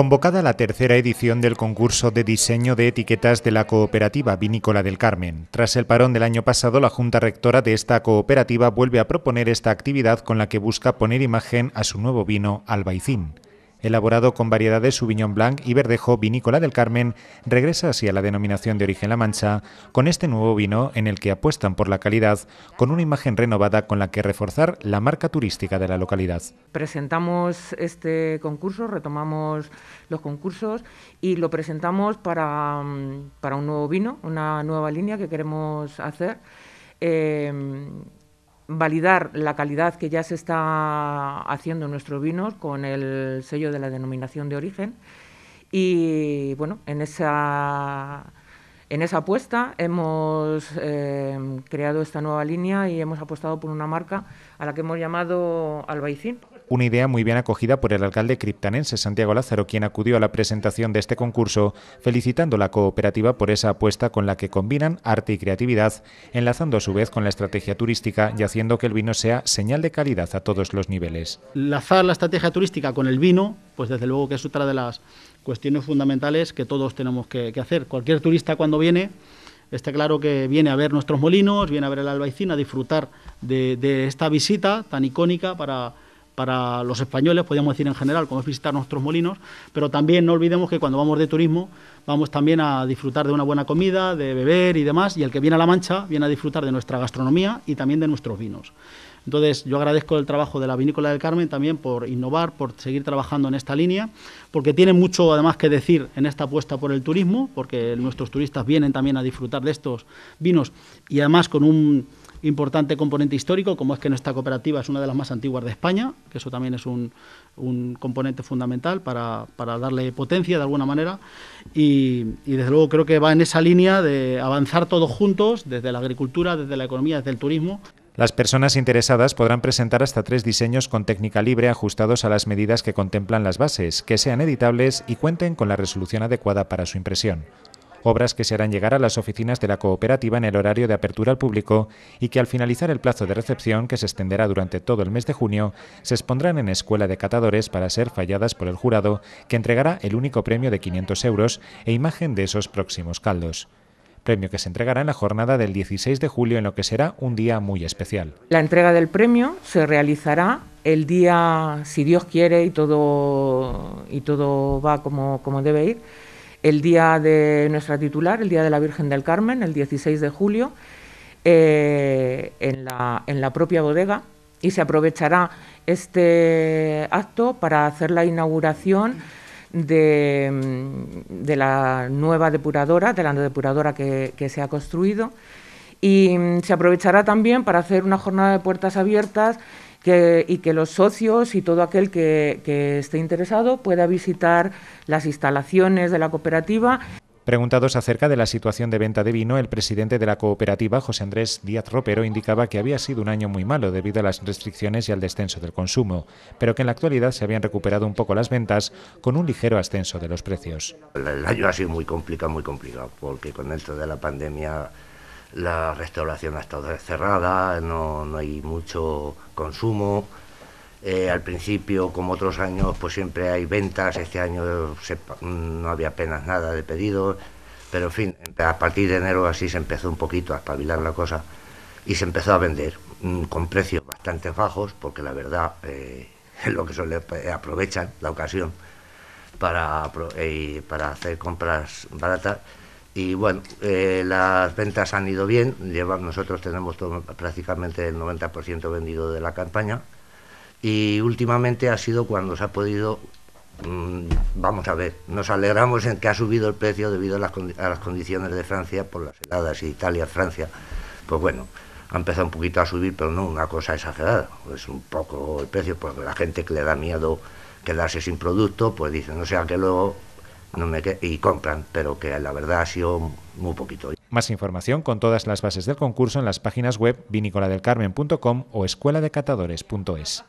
Convocada la tercera edición del concurso de diseño de etiquetas de la cooperativa vinícola del Carmen. Tras el parón del año pasado, la Junta Rectora de esta cooperativa vuelve a proponer esta actividad con la que busca poner imagen a su nuevo vino Albaicín elaborado con variedades Sauvignon Blanc y Verdejo Vinícola del Carmen, regresa así a la denominación de origen La Mancha con este nuevo vino en el que apuestan por la calidad con una imagen renovada con la que reforzar la marca turística de la localidad. Presentamos este concurso, retomamos los concursos y lo presentamos para, mm, para un nuevo vino, una nueva línea que queremos hacer. Eh, validar la calidad que ya se está haciendo en nuestros vinos con el sello de la denominación de origen. Y bueno, en esa, en esa apuesta hemos eh, creado esta nueva línea y hemos apostado por una marca a la que hemos llamado Albaicín una idea muy bien acogida por el alcalde criptanense Santiago Lázaro, quien acudió a la presentación de este concurso felicitando la cooperativa por esa apuesta con la que combinan arte y creatividad, enlazando a su vez con la estrategia turística y haciendo que el vino sea señal de calidad a todos los niveles. Lazar la estrategia turística con el vino, pues desde luego que es otra de las cuestiones fundamentales que todos tenemos que, hacer. Cualquier turista cuando viene está claro que viene a ver nuestros molinos, viene a ver el albaicín, a disfrutar de esta visita tan icónica para para los españoles, podríamos decir en general, como es visitar nuestros molinos, pero también no olvidemos que cuando vamos de turismo vamos también a disfrutar de una buena comida, de beber y demás, y el que viene a La Mancha viene a disfrutar de nuestra gastronomía y también de nuestros vinos. Entonces, yo agradezco el trabajo de la Vinícola del Carmen también por innovar, por seguir trabajando en esta línea, porque tiene mucho además que decir en esta apuesta por el turismo, porque nuestros turistas vienen también a disfrutar de estos vinos y además con un importante componente histórico, como es que nuestra cooperativa es una de las más antiguas de España, que eso también es un, componente fundamental para, darle potencia de alguna manera. Y, desde luego creo que va en esa línea de avanzar todos juntos, desde la agricultura, desde la economía, desde el turismo. Las personas interesadas podrán presentar hasta tres diseños con técnica libre ajustados a las medidas que contemplan las bases, que sean editables y cuenten con la resolución adecuada para su impresión obras que se harán llegar a las oficinas de la cooperativa en el horario de apertura al público y que al finalizar el plazo de recepción, que se extenderá durante todo el mes de junio, se expondrán en escuela de catadores para ser falladas por el jurado, que entregará el único premio de 500 euros e imagen de esos próximos caldos premio que se entregará en la jornada del 16 de julio en lo que será un día muy especial. La entrega del premio se realizará el día, si Dios quiere y todo, y todo va como, como debe ir, el día de nuestra titular, el día de la Virgen del Carmen, el 16 de julio, eh, en, la, en la propia bodega y se aprovechará este acto para hacer la inauguración de, mm, la nueva depuradora, de la depuradora que, que, se ha construido. Y mm, se aprovechará también para hacer una jornada de puertas abiertas y que los socios y todo aquel que, esté interesado pueda visitar las instalaciones de la cooperativa. Preguntados acerca de la situación de venta de vino, el presidente de la cooperativa, José Andrés Díaz Ropero, indicaba que había sido un año muy malo debido a las restricciones y al descenso del consumo, pero que en la actualidad se habían recuperado un poco las ventas con un ligero ascenso de los precios. El año ha sido muy complicado, muy complicado, porque con esto de la pandemia la restauración ha estado cerrada, no, no hay mucho consumo. Eh, al principio, como otros años, pues siempre hay ventas. Este año no había apenas nada de pedidos, pero en fin, a partir de enero así se empezó un poquito a espabilar la cosa y se empezó a vender mm, con precios bastante bajos, porque la verdad eh, es lo que suele eh, aprovechan la ocasión para, para hacer compras baratas y bueno, eh, las ventas han ido bien, nosotros tenemos prácticamente el 90% vendido de la campaña. Y últimamente ha sido cuando se ha podido, mm, vamos a ver, nos alegramos en que ha subido el precio debido a las, a las condiciones de Francia por las heladas Italia, Francia, pues bueno, ha empezado un poquito a subir, pero no una cosa exagerada, es un poco el precio, porque la gente que le da miedo quedarse sin producto, pues dice, no sea que luego y compran, pero que la verdad ha sido muy poquito. Más información con todas las bases del concurso en las páginas web vinicoladelcarmen.com o escueladecatadores.es.